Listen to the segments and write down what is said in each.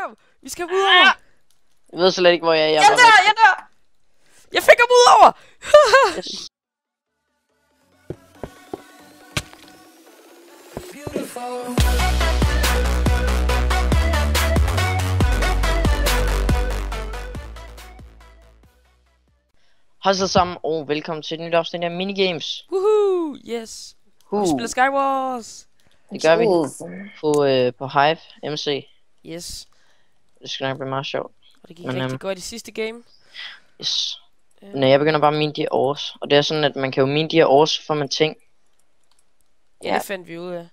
Jacob! Vi skal ud over! Jeg ved slet ikke, hvor jeg er. Jeg, Jeg er dør, jeg dør! Jeg fik ham ud over! Yes. Hej så sammen, og velkommen til et nyt afsnit af Minigames. Woohoo! Yes! Uh, Vi spiller Skywars! det gør vi på, øh, på Hive MC. Yes. Det skal nok blive meget sjovt. Og det gik Men, rigtig øhm, godt i sidste game. Yes. Øh. Nej, jeg begynder bare at mine de her års. Og det er sådan, at man kan jo mine de her års, så får man ting. Ja, det fandt vi ud af.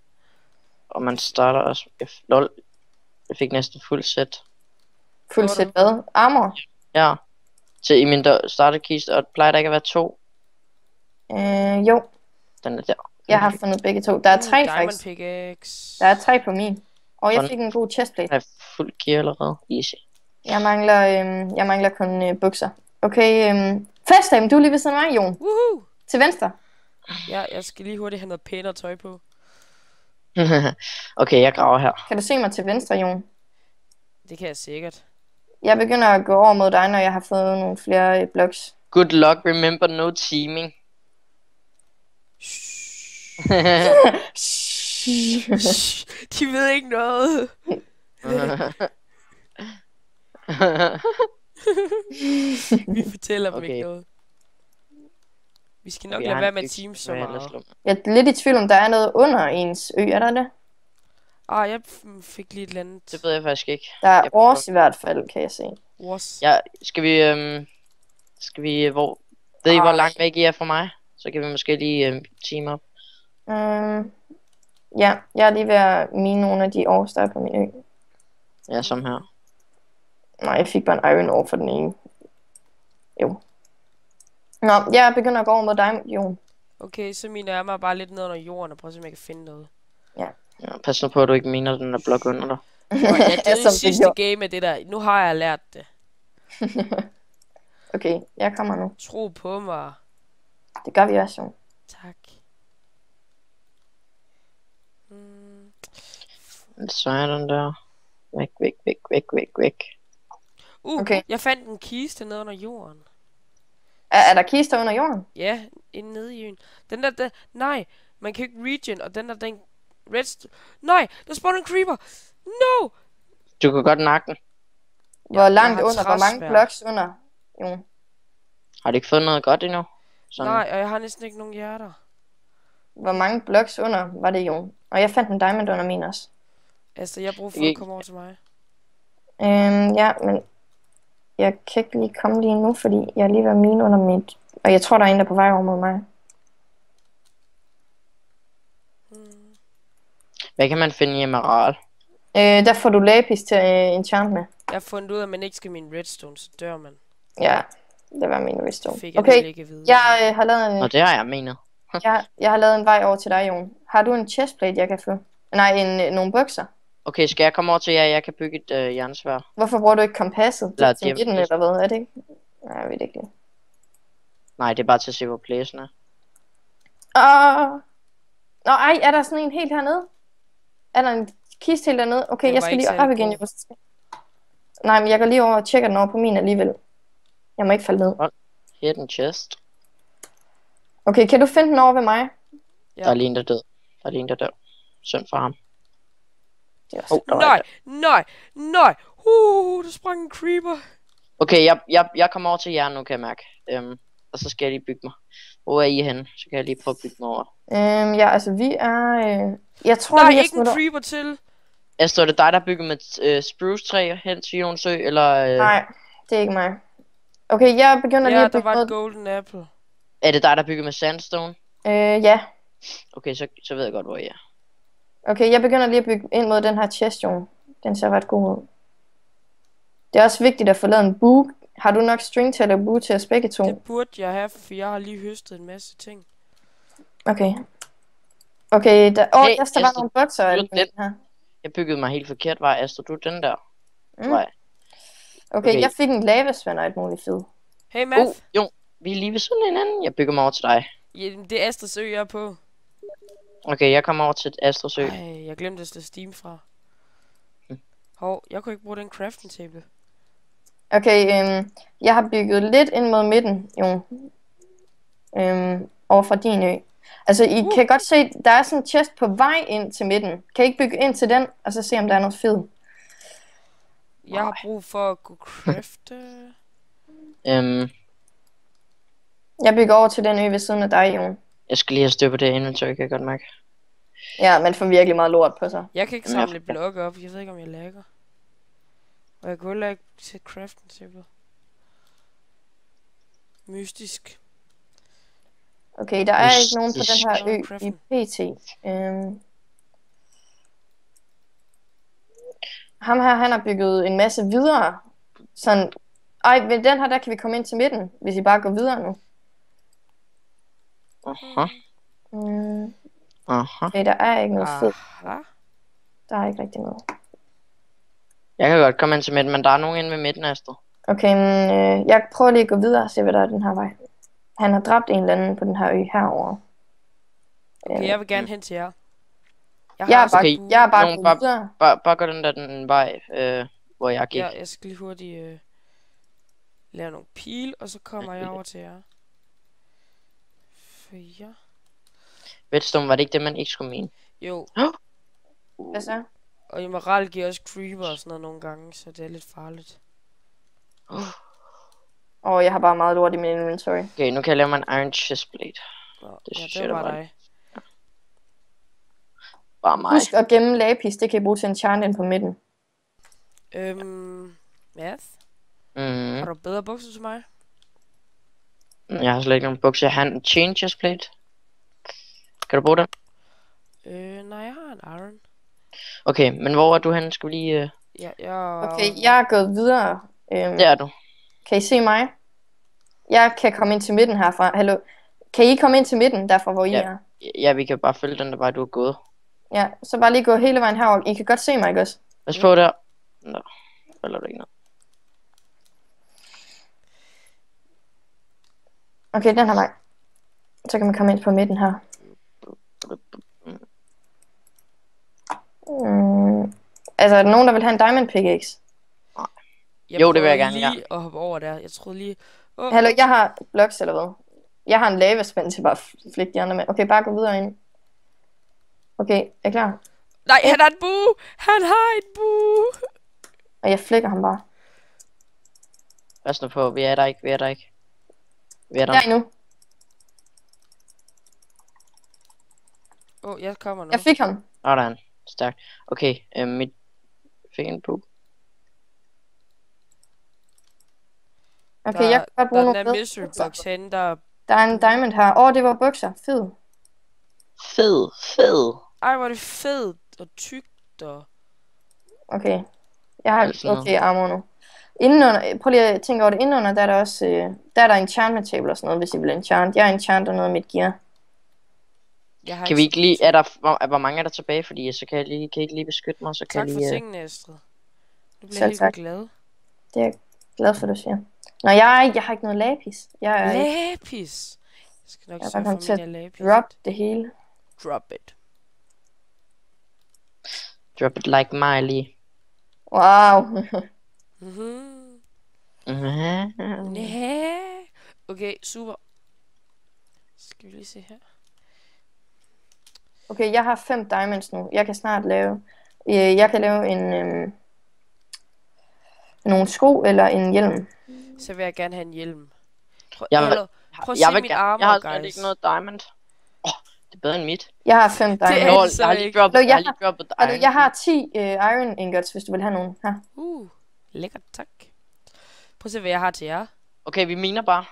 Og man starter også... Jeg, lol, jeg fik næsten fuld sæt. Fuld set hvad? Armor? Ja. Til i min starterkiste, og plejer der ikke at være to. Øh, jo. Den er der. Jeg har fundet begge to. Der er Uh, tre Diamond faktisk. pickaxe. Der er tre på min. Og jeg fik en god chestplate. Jeg er fuld gear allerede. Easy. Jeg mangler, øhm, jeg mangler kun øh, bukser. Okay, øhm, fastdame, du er lige ved siden af mig, Jon. Woohoo! Til venstre. Ja, jeg skal lige hurtigt have noget pænere tøj på. okay, jeg graver her. Kan du se mig til venstre, Jon? Det kan jeg sikkert. Jeg begynder at gå over mod dig, når jeg har fået nogle flere øh, blocks. Good luck, remember no teaming. De ved ikke noget. Vi fortæller dem Okay. ikke noget. Vi skal nok Vi lade være med at øks, team så meget. Jeg er lidt i tvivl om, der er noget under ens ø, er der det? Ah, jeg fik lige et eller andet. Det ved jeg faktisk ikke. Der er års i hvert fald, kan jeg se. Was. Ja, skal vi, øhm, skal vi, hvor, ved I hvor Ej. langt væk I er fra mig? Så kan vi måske lige øhm, team op. Øhm, ja, jeg er lige ved at mine nogle af de års, der er på min ø. Ja, som her. Nej, jeg fik bare en iron ore for den ene. Jo. Nå, jeg begynder at gå over mod dig, Jon. Okay, så mine er mig bare lidt ned under jorden og prøver at se, om jeg kan finde noget. Ja, pas nu på, at du ikke mener den der blok under dig. Og jeg døde Som i det sidste game af det der. Nu har jeg lært det. Okay, jeg kommer nu. Tro på mig. Det gør vi også, Jon. Tak. Mm. Så er den der. Væk, væk, væk, væk, væk, væk. Uh, Okay. jeg fandt en kiste nede under jorden. Er, er der kister under jorden? Ja, inde nede i øen. Den der, der, nej, man kan ikke regen, og den der, den, redst... Nej, der spawner en creeper. No! Du kan godt nakke den. Hvor jeg langt under? Hvor mange blocks under? Jon. Har du ikke fået noget godt endnu? Sådan. Nej, og jeg har næsten ikke nogen hjerter. Hvor mange blocks under var det, Jon? Og jeg fandt en diamond under min også. Altså, jeg bruger for at komme over til mig. Øhm, ja, men jeg kan ikke lige komme lige nu, fordi jeg er lige ved at mine under mit... Og jeg tror, der er en, der er på vej over mod mig. Hmm. Hvad kan man finde i emerald? Øh, der får du lapis til øh, enchant med. Jeg har fundet ud af, at man ikke skal min redstone, så dør man. Ja, det var min redstone. Fik jeg Okay, ikke vide. jeg øh, har lavet en, Nå, det har jeg menet. jeg, jeg har lavet en vej over til dig, Jon. Har du en chestplate, jeg kan få? Nej, en, øh, nogle bukser. Okay, skal jeg komme over til jer? Jeg kan bygge et øh, jernsvær. Hvorfor bruger du ikke kompasset Lad til, til Jeff- midten, eller hvad? Er det ikke? Nej, jeg ved det ikke. Nej, det er bare til at se, hvor pladsen er. Åh! Nå, ej, er der sådan en helt hernede? Er der en kiste helt dernede? Okay, Den jeg skal lige op igen. Jeg Nej, men jeg går lige over og tjekker den over på min alligevel. Jeg må ikke falde ned. Hidden chest. Okay, kan du finde den over ved mig? Ja. Der er lige en, der død. Der er lige en, der dør. Synd for ham. Det. Oh, der var Nej, nej, nej. Uh, der sprang en creeper. Okay, jeg, jeg, jeg kommer over til jer nu, kan jeg mærke. Øhm, og så skal jeg lige bygge mig. Hvor er I henne? Så kan jeg lige prøve at bygge mig over. Øhm, ja, altså vi er... Øh... Jeg tror, Nej, vi er ikke en smutter- creeper til. Astrid, er det dig, der bygger med øh, spruce træ hen til Jonsø, eller øh, Nej, det er ikke mig. Okay, jeg begynder lige Ja, at der bygge var noget. et golden apple. er det dig, der bygger med sandstone? Øh, ja. Okay, så, så ved jeg godt, hvor I er. Okay, jeg begynder lige at bygge ind mod den her chest, Jon. Den ser ret god ud. Det er også vigtigt at få lavet en bue. Har du nok string til at bue til os begge to? Det burde jeg have, for jeg har lige høstet en masse ting. Okay. Okay, der, åh, Hey, der Astrid, nogle bukser den. her. Jeg byggede mig helt forkert vej. Astrid, du den der. Mm. Vej. Okay, Okay. jeg fik en lavasvand og alt muligt fed. Hey, Math. Uh, jo, vi er lige ved sådan en anden. Jeg bygger mig over til dig. Ja, det er Astrid Sø, jeg er på. Okay, jeg kommer over til Astrid Sø. Ej, jeg glemte at slå Steam fra. Hov, jeg kunne ikke bruge den crafting table. Okay, øhm, jeg har bygget lidt ind mod midten, jo. Øhm, over fra din ø. Altså, I Uh. kan godt se, der er sådan en chest på vej ind til midten. Kan I ikke bygge ind til den, og så se, om der er noget fedt? Jeg har brug for at kunne crafte... Øhm, Jeg bygger over til den ø ved siden af dig, Jon. Jeg skal lige have styr på det inventory, kan jeg godt mærke. Ja, man får virkelig meget lort på sig. Jeg kan ikke samle blokke op. Jeg ved ikke, om jeg lagger. Og jeg kunne heller ikke sætte crafting table. Mystisk. Okay, der er ikke nogen på Mystisk. den her ø i Craften. PT. Øhm. Ham her, han har bygget en masse videre. Sådan, ej, ved den her, der kan vi komme ind til midten, hvis I bare går videre nu. Aha, Mm, aha. okay, der er ikke noget fedt. Aha. Der er ikke rigtig noget. Jeg kan godt komme ind til midten, men der er nogen inde ved midten, Astrid. Okay, men øh, jeg prøver lige at gå videre og se, hvad der er den her vej. Han har dræbt en eller anden på den her ø herovre. Okay, jeg vil gerne hen til jer. Jeg er også bare, Okay, jeg er bare nogen. Bare, bare gå den der den vej, øh, hvor jeg gik. Ja, jeg skal lige hurtigt øh, lave nogle pil, og så kommer jeg over til jer. Fire. Whetstone, var det ikke det, man ikke skulle mene? Jo, Hvad så? og Emerald giver også creeper og sådan noget nogle gange, så det er lidt farligt. Åh, oh, jeg har bare meget lort i min inventory. Okay, nu kan jeg lave mig en iron chestplate. Nå, Det ja, synes det jeg, var der bare dig. Bare mig. Husk at gemme lapis, det kan I bruge til en chant ind på midten. Øhm, Math, Mm, har du bedre bukser til mig? Jeg har slet ikke nogen bukser. Jeg har en chain chestplate. Kan du bruge den? Øh, nej, jeg har en iron. Okay, men hvor er du henne? Skal vi lige... Øh... Ja, jeg... Okay, jeg er gået videre. Øhm, Der er du. Kan I se mig? Jeg kan komme ind til midten herfra. Hallo? Kan I komme ind til midten, derfra hvor I Ja. er? Ja, vi kan bare følge den der vej, du er gået. Ja, så bare lige gå hele vejen herover. I kan godt se mig, ikke også? Pas på der. Nå, falder du ikke ned. Okay, den her vej. Så kan man komme ind på midten her. Mm. Altså, er der nogen, der vil have en diamond pickaxe? jeg Jo, det vil jeg gerne, ja. lige at hoppe over der. Jeg troede lige... Oh, Hallo, jeg har blocks eller hvad? Jeg har en lavaspand til bare at flikke de andre med. Okay, bare gå videre ind. Okay, er I klar? Nej, han har en bue! Han har en bue! Og jeg flikker ham bare. Pas nu på, vi er der ikke, vi er der ikke. Vi er der. Der er nu. Åh, oh, jeg kommer nu. Jeg fik ham. Nå, der er han. Stærkt. Okay, øh, mit... Fik en poop. Okay, der, jeg kan godt bruge er nogle den der bedre mystery box herinde, der... Der er en diamond her. Åh, oh, det var bukser. Fed. Fed, fed. Ej, hvor er det fedt og tykt og... Okay. Jeg har okay armor nu. Indenunder, prøv lige at tænke over det. Indenunder, der er der også, øh, der er der enchantment table og sådan noget, hvis I vil enchant. Jeg enchanter noget af mit gear. Jeg har Kan vi ikke lige... Er der... Hvor, hvor mange er der tilbage? Fordi så kan jeg lige... Kan I ikke lige beskytte mig? Så kan Tak jeg for lige... øh, tingene, Astrid. Nu bliver jeg helt tak. glad. Det er jeg glad for, du siger. Nå, jeg, jeg har ikke noget lapis. Jeg er Lapis! Jeg skal nok Jeg er sørge bare for kommet til min lapis. drop det hele. Drop it. Drop it like Miley. Wow. Mhm. Mhm. Næh. Okay, super. Skal vi lige se her. Okay, jeg har fem diamonds nu. Jeg kan snart lave... Øh, jeg kan lave en... Øh, nogle sko eller en hjelm. Så vil jeg gerne have en hjelm. Prøv, Jeg vil- eller, prøv at jeg se vil min gerne- armor, Jeg har guys. slet ikke noget diamond. Åh, oh, det er bedre end mit. Jeg har fem diamonds. er Nå, det jeg har lige droppet, jeg jeg har lige droppet Altså, jeg har 10 øh, iron ingots, hvis du vil have nogen. Her. Uh, lækkert, tak. Prøv at se, hvad jeg har til jer. Okay, vi miner bare.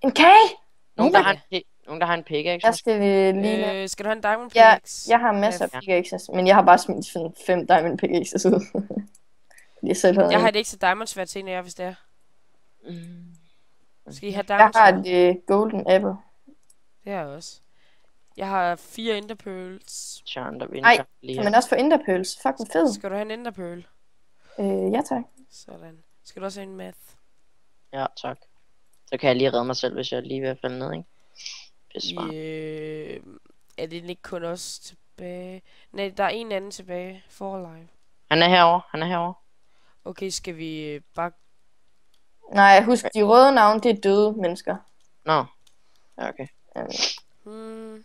En kage! Nogen, der har en, nogen, der har en pickaxe. Der skal vi lige... lave- Øh, skal du have en diamond Ja, pickaxe? jeg har masser af Ja. pickaxes, men jeg har bare smidt sådan fem diamond pickaxes ud. Jeg selv havde Jeg har et ekstra diamond svært til en af jer, hvis det er. Mm. Skal I have jeg diamond har sværd? et øh, golden apple. Det har jeg også. Jeg har fire ender pearls. Tjern, der Ej, vinder lige. Kan man også få enderpearls? Fuck, hvor fed. Skal du have en ender pearl? Øh, ja tak. Sådan. Skal du også have en math? Ja, tak. Så kan jeg lige redde mig selv, hvis jeg lige er ved at falde ned, ikke? Pisse. Øh, er det ikke kun os tilbage? Nej, der er en anden tilbage. For live. Han er herovre, han er herovre. Okay, skal vi øh, bare... Nej, husk, de røde navne, det er døde mennesker. Nå. Ja, okay. Hmm,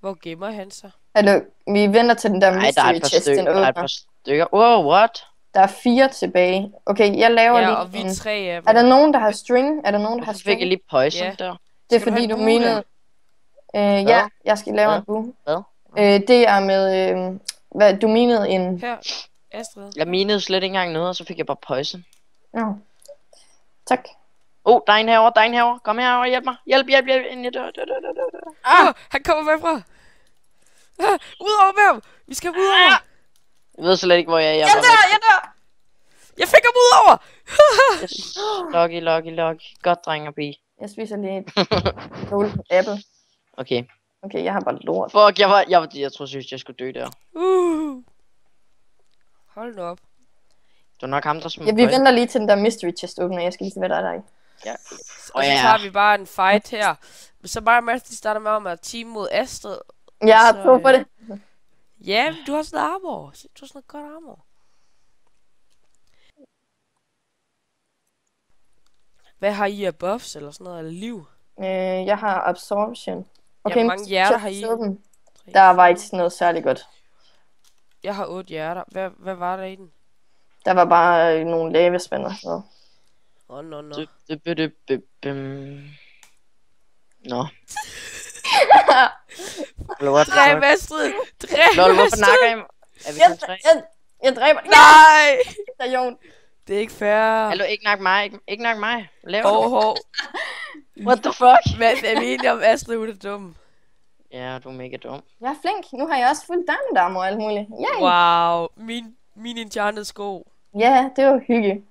hvor gemmer han sig? Hallo, vi venter til den der Nej, der er mystery et par chest, den stykker. Der er et åbner. par stykker. Wow, what? Der er fire tilbage. Okay, jeg laver Ja, lige og vi en... er tre Er dem. der nogen, der har string? Er der nogen, der har fik string? jeg lige poison Ja. der? Det er Skal du fordi, du bue, menede... Øh, ja, jeg skal lave Hvad? en bue. Hvad? Øh, det er med... Øh, hvad, du menede en... Her, Astrid. Jeg minede slet ikke engang noget, og så fik jeg bare poison. Nå. Tak. Oh, der er en herovre, der er en herovre. Kom herover, hjælp mig. Hjælp, hjælp, hjælp. Ind i dør, dør, dør, dør, dør. Ah! han kommer bagfra! Ah, ud over med ham! Vi skal ud over! Ah! Jeg ved slet ikke, hvor jeg er. Jeg, Jeg dør, jeg dør! Jeg fik ham ud over! Yes. Lucky, lucky, lucky. Godt, dreng og pige. Jeg spiser lige et bowl apple. Okay. Okay, jeg har bare lort. Fuck, jeg var, jeg, var, jeg troede seriøst, jeg skulle dø der. Uh. Hold nu op. Det var nok ham, der smed Ja, vi venter lige til den der mystery chest åbner. Jeg skal lige se, hvad der er der i. Ja. Og så ja. tager vi bare en fight her. Så bare Mads, de starter med om at team mod Astrid. Jeg har Så, prøvet på øh, det. Ja, men du har sådan noget armor. Du har sådan noget godt armor. Hvad har I af buffs eller sådan noget? Eller liv? Øh, jeg har absorption. Okay, Hvor mange hjerter har I? Tre, Der var ikke noget særligt godt. Jeg har otte hjerter. Hvad, hvad var der i den? Der var bare øh, nogle lavaspænder. Så. Åh, oh, no, no. Nå. Eller what Dræb? Astrid! Dræb Lol, hvorfor nakker I mig? Er vi Jeg, kun tre? jeg, jeg dræber. Nej! Er Jon. Det er ikke fair. Hallo, ikke nok mig. Ikke, ikke nok mig. Lav det. hov. What the fuck? Men er vi enige om, Astrid hun er dum? Ja, du er mega dum. Jeg er flink. Nu har jeg også fuld diamond armor og alt muligt. Yay. Wow. Min, min enchanted sko. Ja, det var hygge.